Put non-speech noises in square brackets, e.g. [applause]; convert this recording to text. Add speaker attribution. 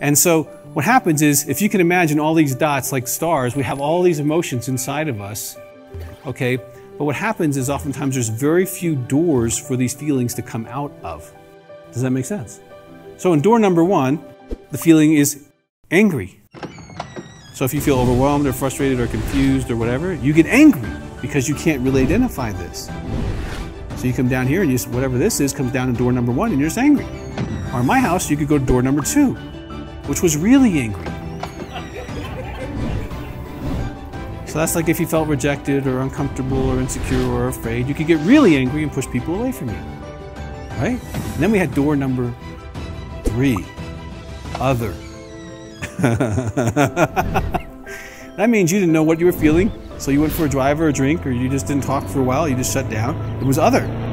Speaker 1: And so what happens is, if you can imagine all these dots like stars, we have all these emotions inside of us, okay? But what happens is oftentimes there's very few doors for these feelings to come out of. Does that make sense? So in door number one, the feeling is angry. So if you feel overwhelmed or frustrated or confused or whatever, you get angry because you can't really identify this. So you come down here and you whatever this is comes down to door number one and you're just angry. Or in my house, you could go to door number two, which was really angry. So that's like if you felt rejected or uncomfortable or insecure or afraid, you could get really angry and push people away from you. Right? And then we had door number three, other. [laughs] that means you didn't know what you were feeling, so you went for a drive or a drink, or you just didn't talk for a while, you just shut down. It was other.